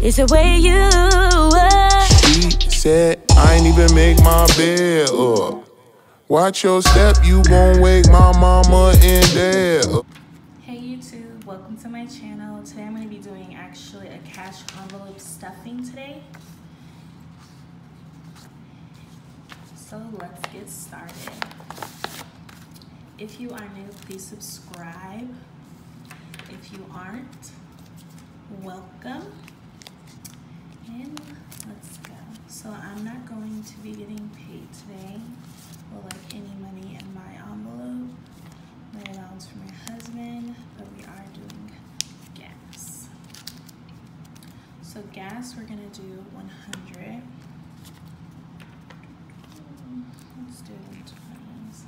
It's the way you. Uh. She said, I ain't even make my bed up. Watch your step, you won't wake my mama in dad. Hey YouTube, welcome to my channel. Today I'm going to be doing actually a cash envelope stuffing today. So let's get started. If you are new, please subscribe. If you aren't, welcome. And let's go. So I'm not going to be getting paid today or like any money in my envelope. My allowance for my husband, but we are doing gas. So gas, we're gonna do 100. Let's do it in 20s.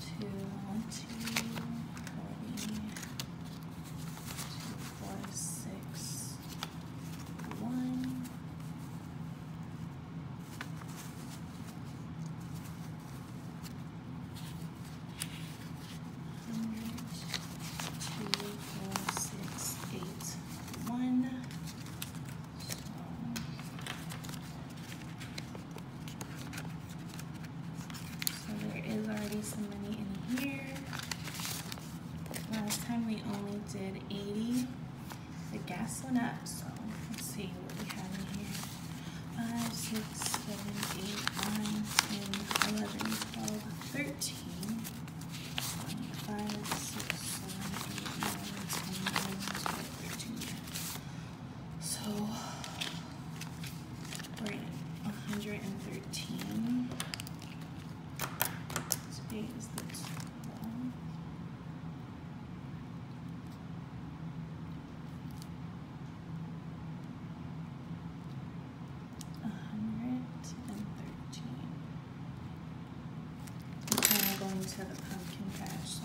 Two, two, forty, two, four, six, one. Hundred, two, four, six, eight, one. So, so there is already some money in here. Last time we only did 80. The gas went up, so let's see what we have in here. 5, 6, 7, 8, 9, 10, 11, 12, 13. 5, 6, 7, 8, 9, 10, 11, 12, 13. So we're at 113. Today is the 12th. A hundred and thirteen. I'm kind of going to the pumpkin patch, so.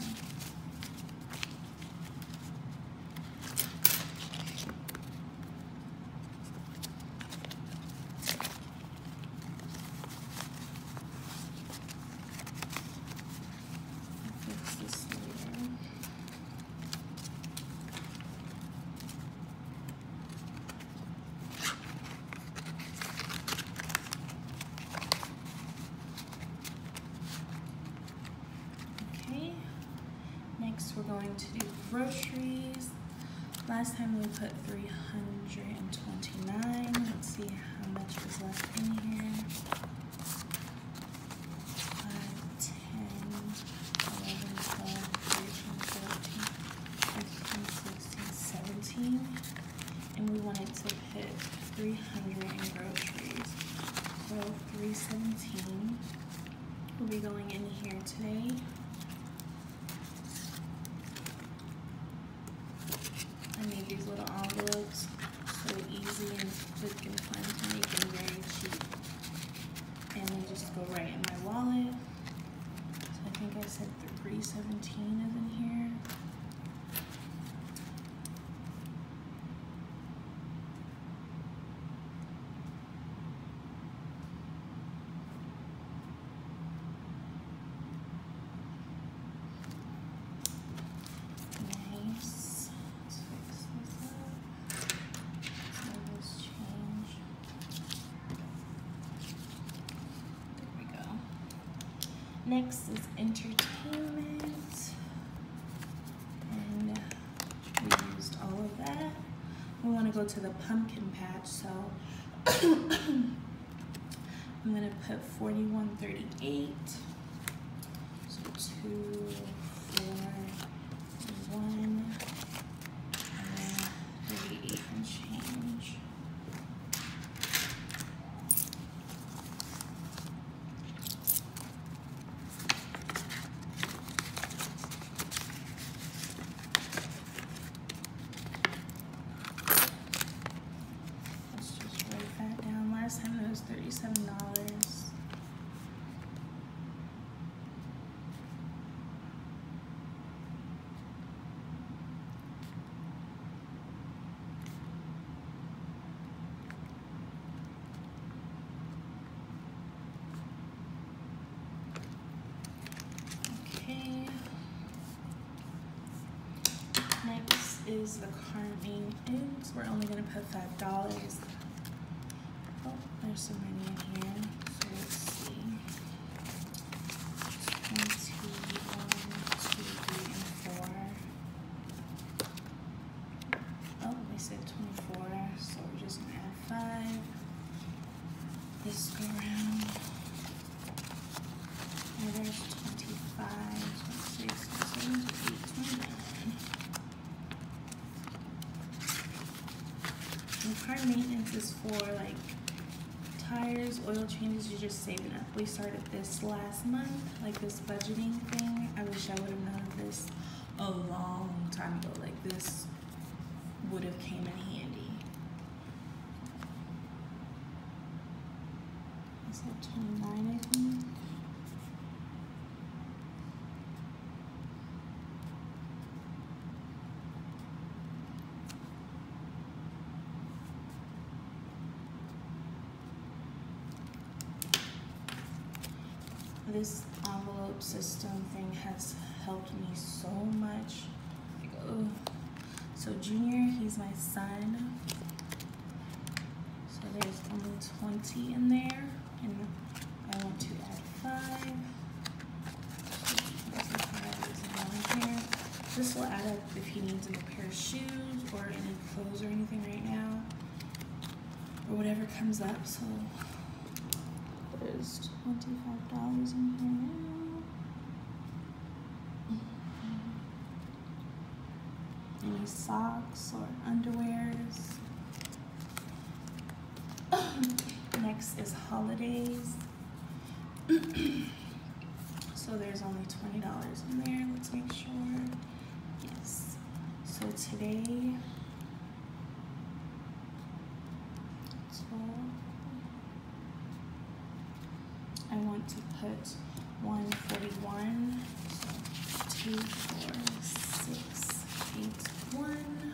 I'll fix this later. Okay, next we're going to do groceries. Last time we put 329. Let's see how much is left in here. 5, 10, 11, 12, 13, 14, 15, 16, 17. And we wanted to put 300 in groceries. So 317 will be going in here today. I made these little envelopes so easy and quick and fun to make and very cheap. And they just go right in my wallet. So I think I said 317 is in Next is entertainment. And we used all of that. We want to go to the pumpkin patch, so I'm going to put 4138. So 2, 4, 1. Is the car maintenance. We're only gonna put five dollars. Oh, there's so many in here. So let's see. Twenty-one, two, three, and four. Oh, we said twenty-four, so we're just gonna add five. This go around. And there's 25, 26, 27, 28, 29. And car maintenance is for like tires, oil changes, you're just saving up. We started this last month, like this budgeting thing. I wish I would have known this a long time ago. Like this would have came in handy. Is that 29, I think? This envelope system thing has helped me so much. So Junior, he's my son. So there's only 20 in there, and I want to add five. So 25 is in here. This will add up if he needs a pair of shoes or any clothes or anything right now, or whatever comes up. So there's twenty-five dollars in here now. Any socks or underwears. Next is holidays. so there's only twenty dollars in there. Let's make sure. Yes. So today. Twelve. I want to put one forty-one, so two, four, six, eight, one.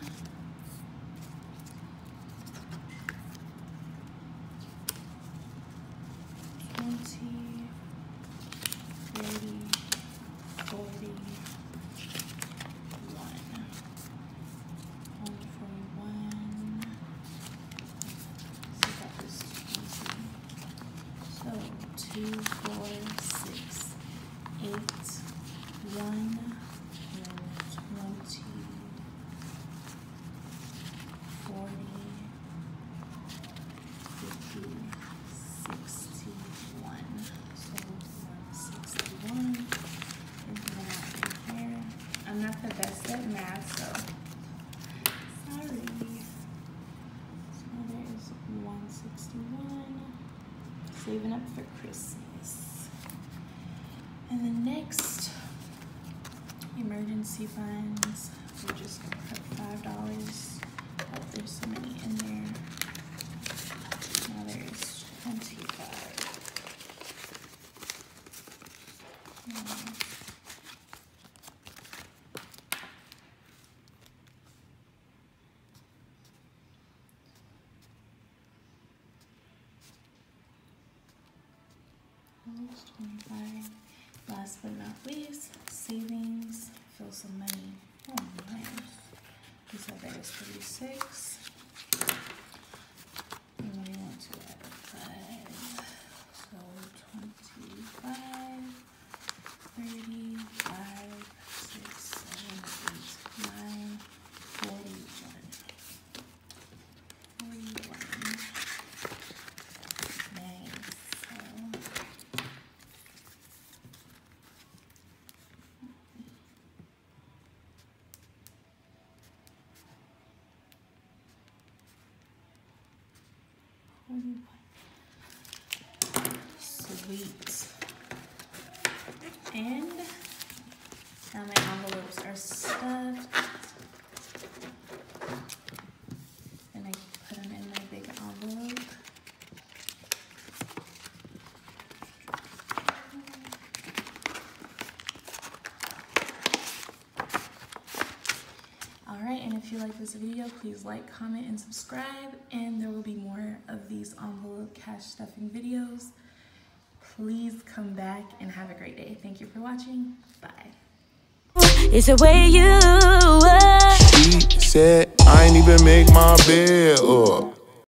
Twenty, thirty, forty, one. One forty-one. So that was twenty. So two, four, six, eight, one, and twenty, forty, fifty, sixty-one. So one sixty-one is that in here. I'm not the best at math, so sorry. So there's one sixty-one saving up for Christmas. And then next, emergency funds. We're just gonna put five dollars. Oh, there's so many in there. Now there's twenty-five. Hmm. Almost 25. Last but not least, savings. Fill some money. Oh, nice. Said that is 36. And then we want to add a 5. So 25, 35, 6, 7, 8, 9, 41. 41. Nice. So Sweet. And now my envelopes are stuffed. And I put them in my big envelope. All right, and if you like this video, please like, comment, and subscribe. And there will be more of these envelope cash stuffing videos. Please come back and have a great day. Thank you for watching. Bye. It's the way you are. said, I ain't even make my bed up.